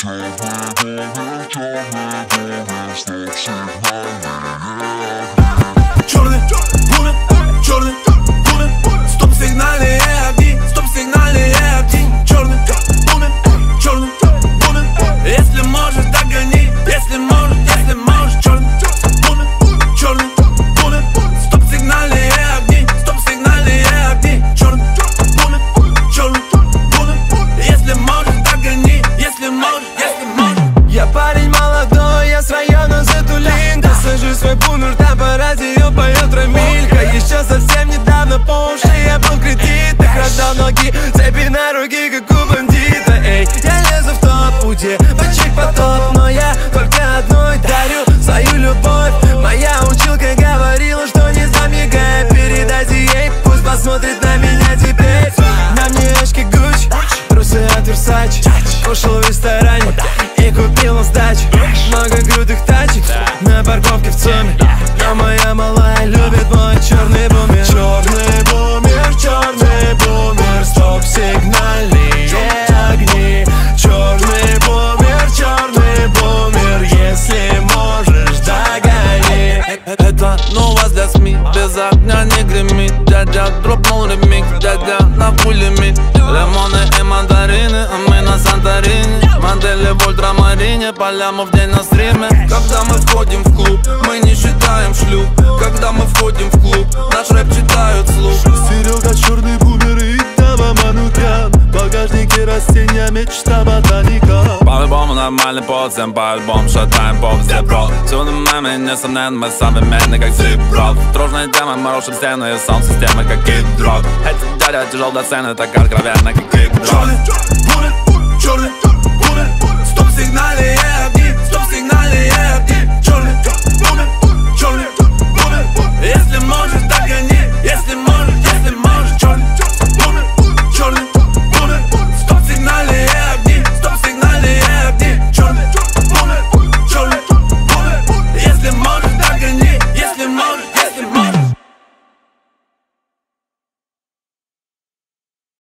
Take my baby, take my baby, to take my lady Ноги, цепи на руки, как у бандита Эй, я лезу в топ, у девочек потоп Но я только одной дарю свою любовь. Моя училка Это новость для СМИ. Без огня не гремит. Дядя дропнул ремикс. Дядя на пулемет Лимоны и мандарины А мы на Санторини. Модели в ультрамарине Поляма в день на стриме. Когда мы входим в клуб Мы не считаем шлюп Когда мы входим в клуб растения мечта ботаника. По-любому нормальный под всем По-любому шатаем по везде, бро Всюду мемы, несомненно, мы современны, как зипро Дружная тема, мы рушим стены и саунд-системы, как кит-дрот Эти дядя тяжел до сцены, так откровенно, как кик-дрот